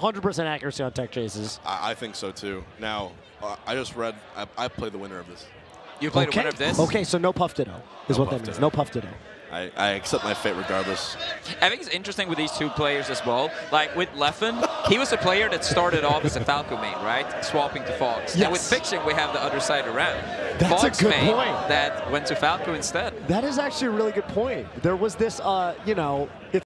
100% accuracy on tech chases. I, I think so too. Now, uh, I just read. I, I played the winner of this. You played okay. the winner of this? Okay, so no puff ditto is No what that means. ditto. No puff ditto. I, I accept my fate regardless. I think it's interesting with these two players as well. Like with Leffen, he was a player that started off as a Falco main, right? Swapping to Fox. And with Fiction, we have the other side around. That's a good point. that went to Falco instead. That is actually a really good point. There was this, uh, you know,